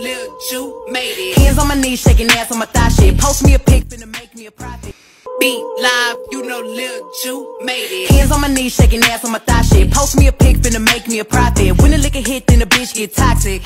Lil made it. Hands on my knees, shaking ass on my thigh shit. Post me a pic, finna make me a profit. Beat live, you know Lil Ju made it. Hands on my knees, shaking ass on my thigh shit. Post me a pic, finna make me a profit. When the liquor hit, then the bitch get toxic.